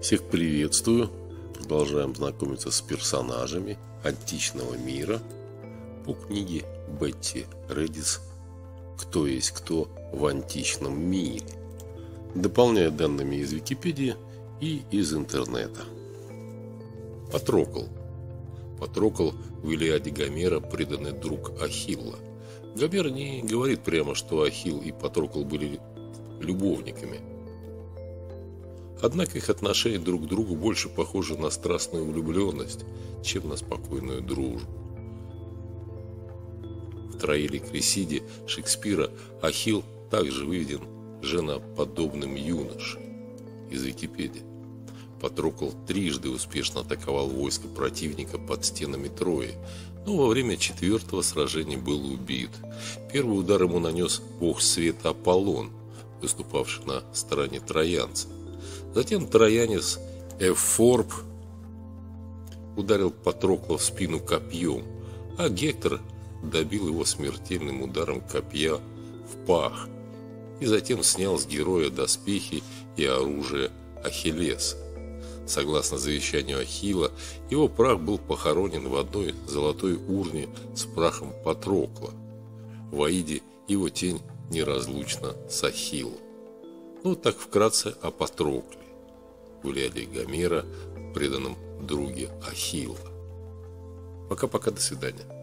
Всех приветствую. Продолжаем знакомиться с персонажами античного мира по книге Бетти Редис «Кто есть кто в античном мире», дополняя данными из Википедии и из интернета. Патрокл. Патрокл в Илиаде Гомера преданный друг Ахилла. Гомер не говорит прямо, что Ахилл и Патрокл были любовниками – Однако их отношения друг к другу больше похожи на страстную влюбленность, чем на спокойную дружбу. В Троиле Кресиде Шекспира Ахилл также выведен женоподобным юношей из Википедии. Патрокл трижды успешно атаковал войско противника под стенами Трои, но во время четвертого сражения был убит. Первый удар ему нанес бог света Аполлон, выступавший на стороне троянцев. Затем троянец Эфорб ударил Патрокла в спину копьем, а Гектор добил его смертельным ударом копья в пах и затем снял с героя доспехи и оружие Ахиллеса. Согласно завещанию Ахилла, его прах был похоронен в одной золотой урне с прахом Патрокла. В Аиде его тень неразлучна с Ахиллом. Ну, так вкратце о Патрокле, гуляли Гомера, преданном друге Ахилла. Пока-пока, до свидания.